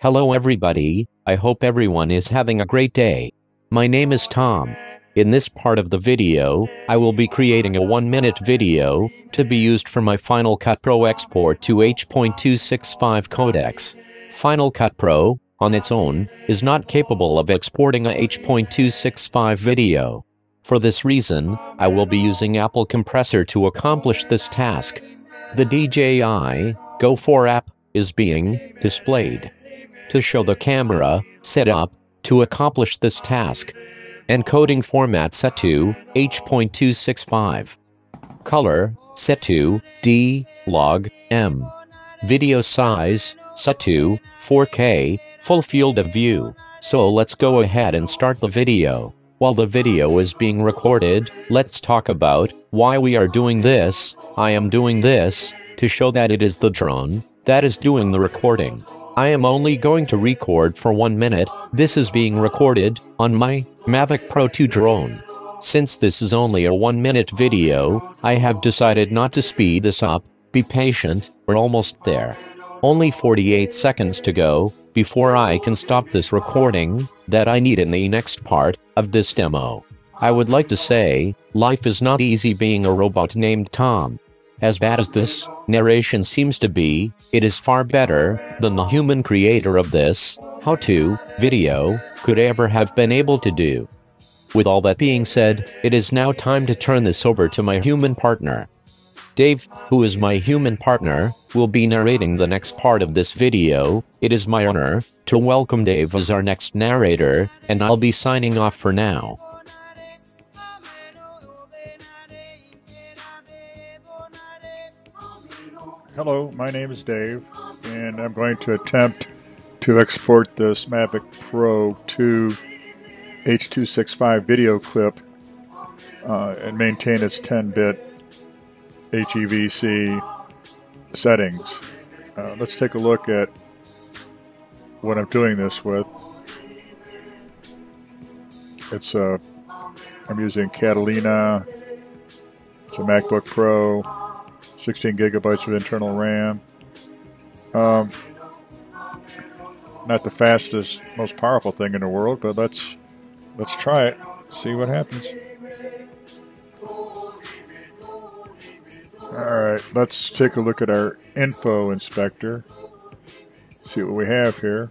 Hello everybody, I hope everyone is having a great day. My name is Tom. In this part of the video, I will be creating a 1 minute video to be used for my Final Cut Pro export to H.265 codecs. Final Cut Pro, on its own, is not capable of exporting a H.265 video. For this reason, I will be using Apple Compressor to accomplish this task. The DJI Go 4 app is being displayed. To show the camera setup to accomplish this task. Encoding format set to H.265. Color set to D log M. Video size set to 4K full field of view. So let's go ahead and start the video. While the video is being recorded, let's talk about why we are doing this. I am doing this to show that it is the drone that is doing the recording. I am only going to record for one minute. This is being recorded on my Mavic Pro 2 drone. Since this is only a one minute video, I have decided not to speed this up. Be patient, we're almost there. Only 48 seconds to go before I can stop this recording that I need in the next part of this demo. I would like to say, life is not easy being a robot named Tom. As bad as this narration seems to be, it is far better than the human creator of this how-to video could ever have been able to do. With all that being said, it is now time to turn this over to my human partner. Dave, who is my human partner, will be narrating the next part of this video. It is my honor to welcome Dave as our next narrator, and I'll be signing off for now. Hello, my name is Dave, and I'm going to attempt to export this Mavic Pro 2 H.265 video clip uh, and maintain its 10-bit HEVC settings. Uh, let's take a look at what I'm doing this with. It's a, uh, I'm using Catalina, it's a MacBook Pro, 16 gigabytes of internal RAM. Um, not the fastest, most powerful thing in the world, but let's let's try it. See what happens. All right, let's take a look at our info inspector. See what we have here.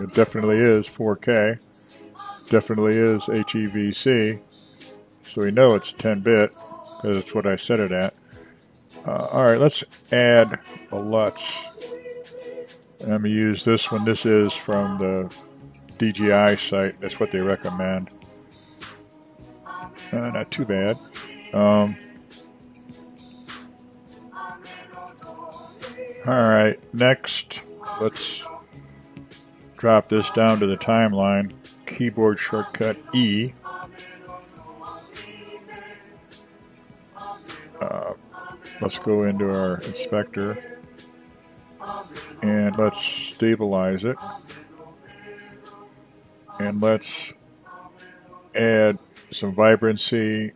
It definitely is 4K. Definitely is HEVC. So we know it's 10-bit because it's what I set it at. Uh, all right, let's add a LUTs. I'm going to use this one. This is from the DJI site. That's what they recommend. Uh, not too bad. Um, all right, next, let's drop this down to the timeline. Keyboard shortcut E. Let's go into our inspector and let's stabilize it. And let's add some vibrancy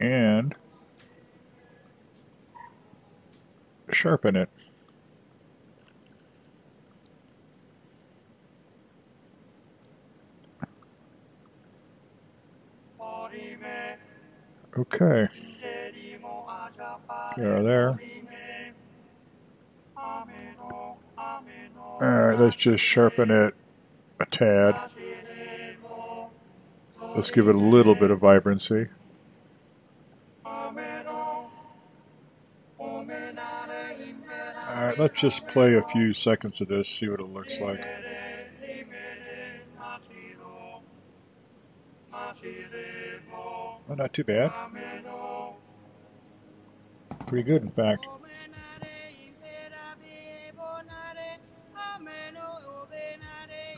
and sharpen it. Okay. Go there. Alright, let's just sharpen it a tad. Let's give it a little bit of vibrancy. Alright, let's just play a few seconds of this, see what it looks like. Well, not too bad. Pretty good, in fact.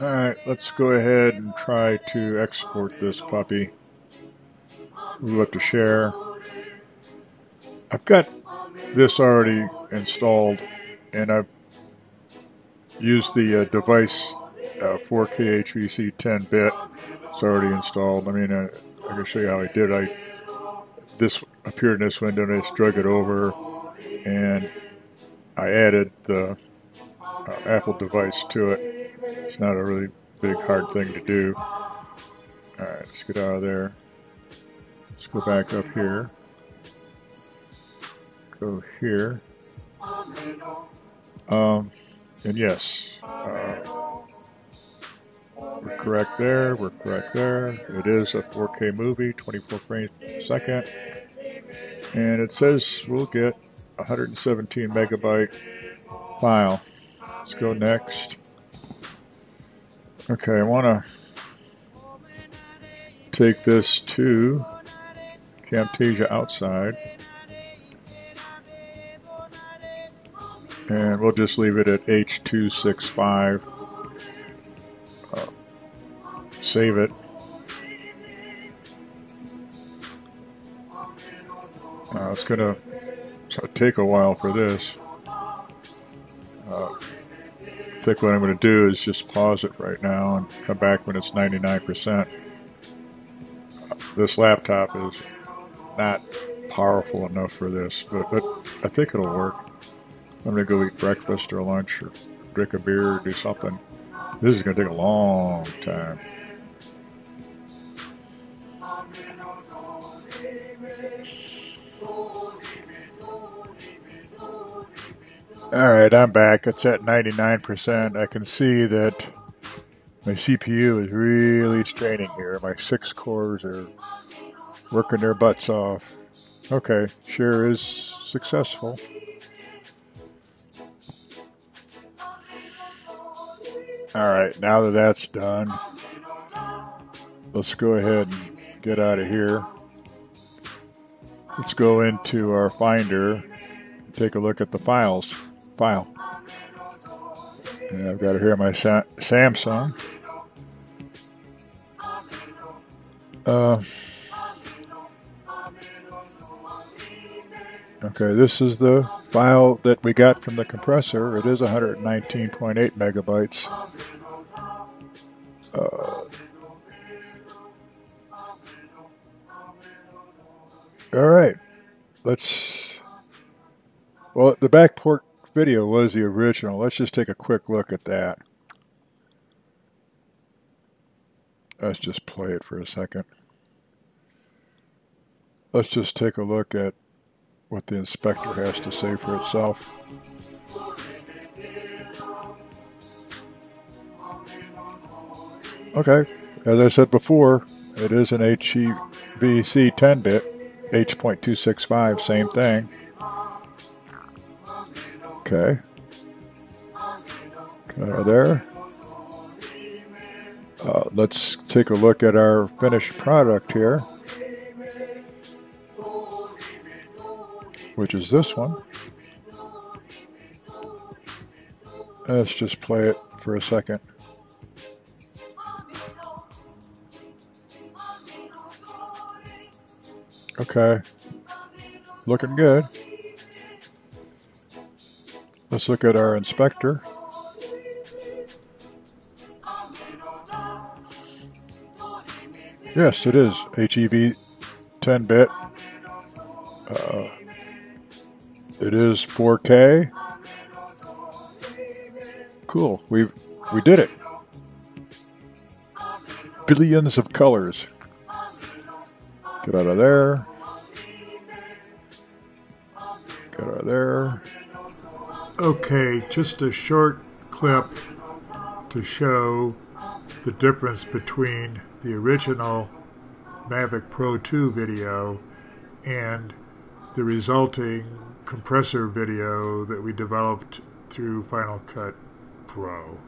Alright, let's go ahead and try to export this puppy. We'll have to share. I've got this already installed and I've used the uh, device uh, 4K HEVC 10 bit. It's already installed. I mean, uh, I can show you how I did. I this appeared in this window and I drug it over and I added the uh, Apple device to it. It's not a really big, hard thing to do. Alright, let's get out of there. Let's go back up here. Go here. Um, and yes, uh, we're correct there, we're correct there. It is a 4K movie, 24 frames per second. And it says we'll get 117 megabyte file. Let's go next. Okay, I want to take this to Camtasia outside. And we'll just leave it at H265. Uh, save it. It's to take a while for this. Uh, I think what I'm going to do is just pause it right now and come back when it's 99%. Uh, this laptop is not powerful enough for this, but, but I think it'll work. I'm going to go eat breakfast or lunch or drink a beer or do something. This is going to take a long time. Alright, I'm back. It's at 99%. I can see that my CPU is really straining here. My six cores are working their butts off. Okay, share is successful. Alright, now that that's done, let's go ahead and get out of here. Let's go into our Finder take a look at the files file. And I've got it here my Sa Samsung. Uh, okay, this is the file that we got from the compressor. It is 119.8 megabytes. Uh, all right, let's. Well, the back port video was the original. Let's just take a quick look at that. Let's just play it for a second. Let's just take a look at what the inspector has to say for itself. Okay, as I said before, it is an HEVC 10-bit, H.265, same thing. Okay. There. Uh, let's take a look at our finished product here, which is this one. Let's just play it for a second. Okay, looking good. Let's look at our inspector. Yes, it is HEV 10-bit. Uh, it is 4K. Cool. We we did it. Billions of colors. Get out of there. Get out of there. Okay, just a short clip to show the difference between the original Mavic Pro 2 video and the resulting compressor video that we developed through Final Cut Pro.